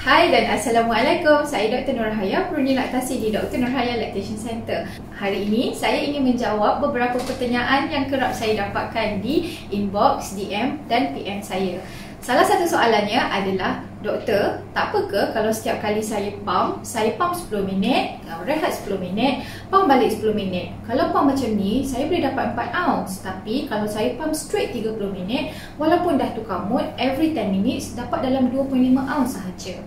Hai dan Assalamualaikum. Saya Dr. Nurhaya, pengurusi laktasi di Dr. Nurhaya Lactation Center. Hari ini saya ingin menjawab beberapa pertanyaan yang kerap saya dapatkan di inbox, DM dan PM saya. Salah satu soalannya adalah, Doktor, tak apa ke kalau setiap kali saya pump, saya pump 10 minit, rehat 10 minit, pump balik 10 minit. Kalau pump macam ni, saya boleh dapat 4 ounce. Tapi kalau saya pump straight 30 minit, walaupun dah tukar mode, every 10 minutes dapat dalam 2.5 ounce sahaja.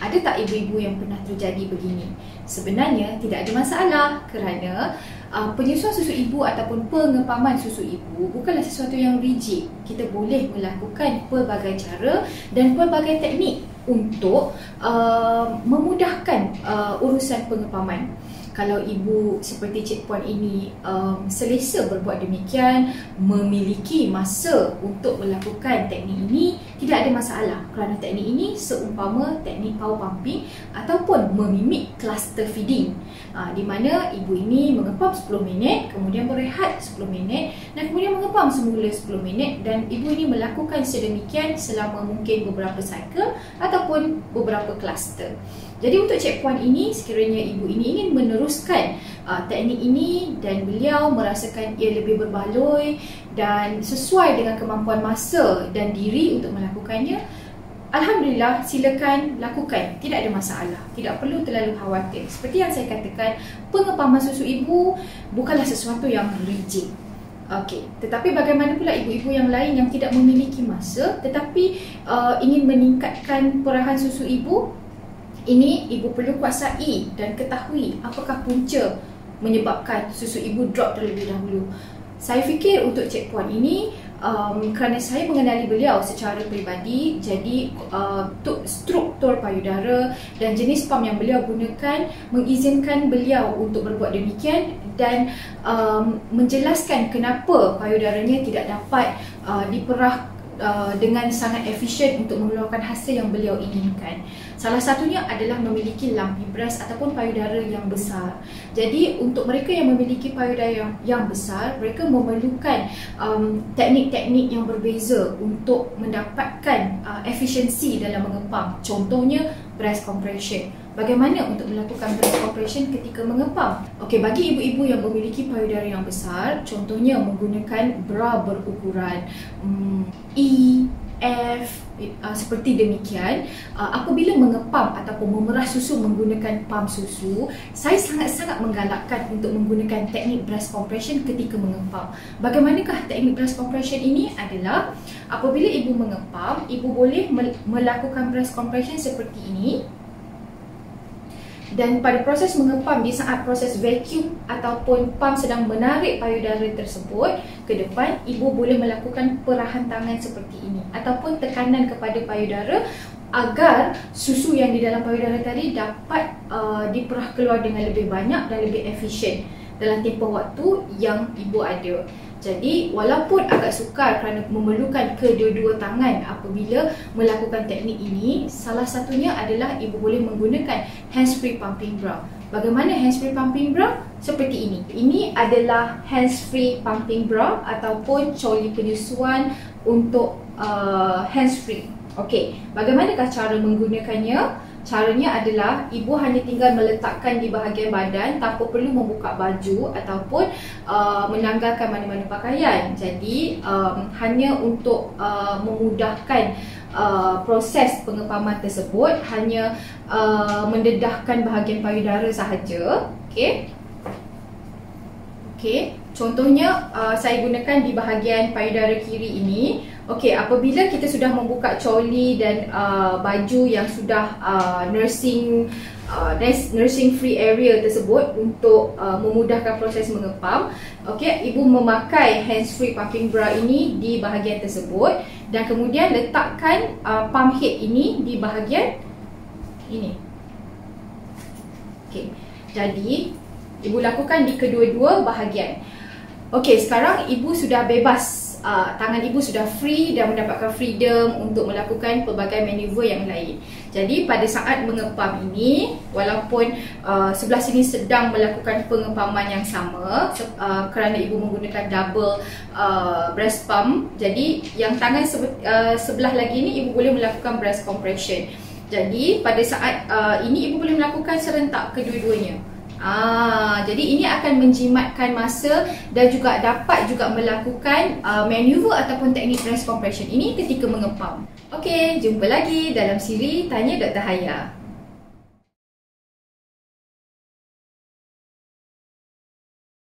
Ada tak ibu-ibu yang pernah terjadi begini? Sebenarnya tidak ada masalah kerana uh, penyusuan susu ibu ataupun pengepaman susu ibu bukanlah sesuatu yang rigid. Kita boleh melakukan pelbagai cara dan pelbagai teknik untuk uh, memudahkan uh, urusan pengepaman kalau ibu seperti Cik Puan ini um, selesa berbuat demikian, memiliki masa untuk melakukan teknik ini, tidak ada masalah kerana teknik ini seumpama teknik power pumping ataupun memimik cluster feeding uh, di mana ibu ini mengepam 10 minit, kemudian berehat 10 minit dan kemudian mengepam semula 10 minit dan ibu ini melakukan sedemikian selama mungkin beberapa cycle ataupun beberapa cluster. Jadi untuk Cik Puan ini, sekiranya ibu ini ingin meneruskan uh, teknik ini dan beliau merasakan ia lebih berbaloi dan sesuai dengan kemampuan masa dan diri untuk melakukannya, Alhamdulillah, silakan lakukan. Tidak ada masalah. Tidak perlu terlalu khawatir. Seperti yang saya katakan, pengepaman susu ibu bukanlah sesuatu yang rigid. Okey, tetapi bagaimana pula ibu-ibu yang lain yang tidak memiliki masa tetapi uh, ingin meningkatkan perahan susu ibu ini ibu perlu kuasai dan ketahui apakah punca menyebabkan susu ibu drop terlebih dahulu. Saya fikir untuk Cik Puan ini um, kerana saya mengenali beliau secara peribadi jadi uh, struktur payudara dan jenis pam yang beliau gunakan mengizinkan beliau untuk berbuat demikian dan um, menjelaskan kenapa payudaranya tidak dapat uh, diperah Uh, dengan sangat efisien untuk mengeluarkan hasil yang beliau inginkan. Salah satunya adalah memiliki lumpy breast ataupun payudara yang besar. Jadi untuk mereka yang memiliki payudara yang, yang besar, mereka memerlukan um, teknik-teknik yang berbeza untuk mendapatkan uh, efisiensi dalam mengepam. Contohnya breast compression. Bagaimana untuk melakukan breast compression ketika mengepam? Okey, bagi ibu-ibu yang memiliki payudara yang besar, contohnya menggunakan bra berukuran um, E, F uh, seperti demikian uh, apabila mengepam ataupun memerah susu menggunakan pam susu saya sangat-sangat menggalakkan untuk menggunakan teknik breast compression ketika mengepam. Bagaimanakah teknik breast compression ini? Adalah apabila ibu mengepam ibu boleh melakukan breast compression seperti ini dan pada proses mengepam di saat proses vacuum ataupun pam sedang menarik payudara tersebut ke depan ibu boleh melakukan perahan tangan seperti ini ataupun tekanan kepada payudara agar susu yang di dalam payudara tadi dapat uh, diperah keluar dengan lebih banyak dan lebih efisien dalam tempoh waktu yang ibu ada. Jadi walaupun agak sukar kerana memerlukan kedua-dua tangan apabila melakukan teknik ini, salah satunya adalah ibu boleh menggunakan hands-free pumping bra. Bagaimana hands-free pumping bra? Seperti ini. Ini adalah hands-free pumping bra ataupun coli penyusuan untuk uh, hands-free. Okey, bagaimanakah cara menggunakannya? Caranya adalah ibu hanya tinggal meletakkan di bahagian badan tanpa perlu membuka baju ataupun uh, menanggalkan mana-mana pakaian. Jadi um, hanya untuk uh, memudahkan uh, proses pengepaman tersebut hanya uh, mendedahkan bahagian payudara sahaja. Okey. Okey, contohnya uh, saya gunakan di bahagian payudara kiri ini. Okey, apabila kita sudah membuka coli dan uh, baju yang sudah uh, nursing uh, nursing free area tersebut untuk uh, memudahkan proses mengepam, okey, ibu memakai hands free pumping bra ini di bahagian tersebut dan kemudian letakkan uh, pump head ini di bahagian ini. Okey. Jadi, ibu lakukan di kedua-dua bahagian. Okey, sekarang ibu sudah bebas uh, tangan ibu sudah free dan mendapatkan freedom untuk melakukan pelbagai maneuver yang lain. Jadi pada saat mengepam ini, walaupun uh, sebelah sini sedang melakukan pengepaman yang sama uh, kerana ibu menggunakan double uh, breast pump, jadi yang tangan sebe- uh, sebelah lagi ini ibu boleh melakukan breast compression. Jadi pada saat uh, ini ibu boleh melakukan serentak kedua-duanya. Ah, jadi ini akan menjimatkan masa dan juga dapat juga melakukan uh, maneuver ataupun teknik breast compression ini ketika mengepam. Okey, jumpa lagi dalam siri Tanya Dr. Haya.